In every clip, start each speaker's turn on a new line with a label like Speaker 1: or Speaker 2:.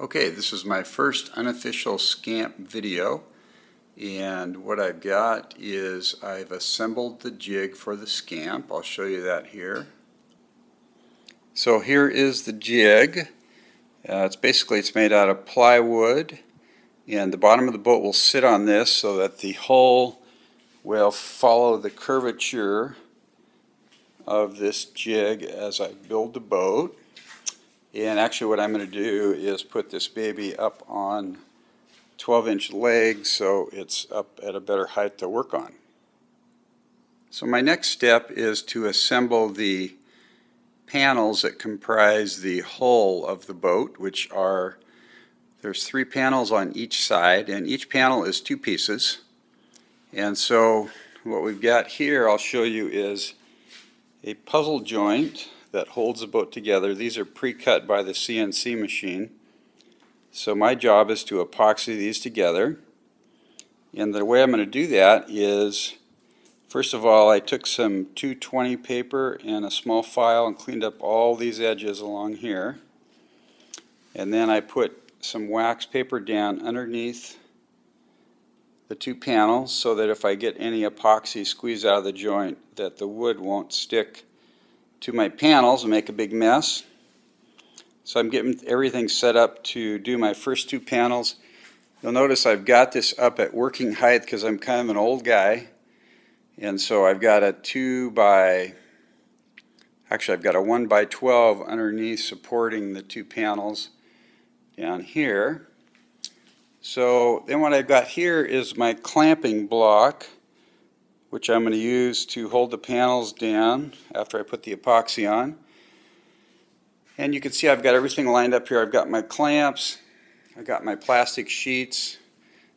Speaker 1: Okay, this is my first unofficial scamp video and what I've got is I've assembled the jig for the scamp. I'll show you that here. So here is the jig. Uh, it's basically it's made out of plywood and the bottom of the boat will sit on this so that the hull will follow the curvature of this jig as I build the boat. And actually what I'm going to do is put this baby up on 12 inch legs so it's up at a better height to work on. So my next step is to assemble the panels that comprise the hull of the boat which are there's three panels on each side and each panel is two pieces and so what we've got here I'll show you is a puzzle joint that holds the boat together. These are pre-cut by the CNC machine. So my job is to epoxy these together. And the way I'm going to do that is, first of all, I took some 220 paper and a small file and cleaned up all these edges along here. And then I put some wax paper down underneath the two panels so that if I get any epoxy squeeze out of the joint that the wood won't stick to my panels and make a big mess. So I'm getting everything set up to do my first two panels. You'll notice I've got this up at working height because I'm kind of an old guy. And so I've got a 2 by, actually I've got a 1 by 12 underneath supporting the two panels down here. So then what I've got here is my clamping block which I'm going to use to hold the panels down after I put the epoxy on. And you can see I've got everything lined up here. I've got my clamps, I've got my plastic sheets,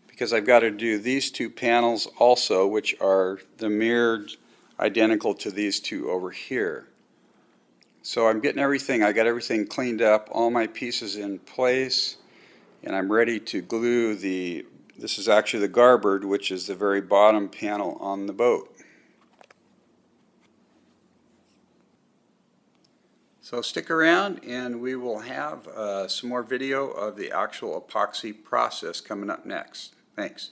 Speaker 1: because I've got to do these two panels also, which are the mirrored identical to these two over here. So I'm getting everything, I got everything cleaned up, all my pieces in place, and I'm ready to glue the this is actually the garboard, which is the very bottom panel on the boat. So stick around and we will have uh, some more video of the actual epoxy process coming up next. Thanks.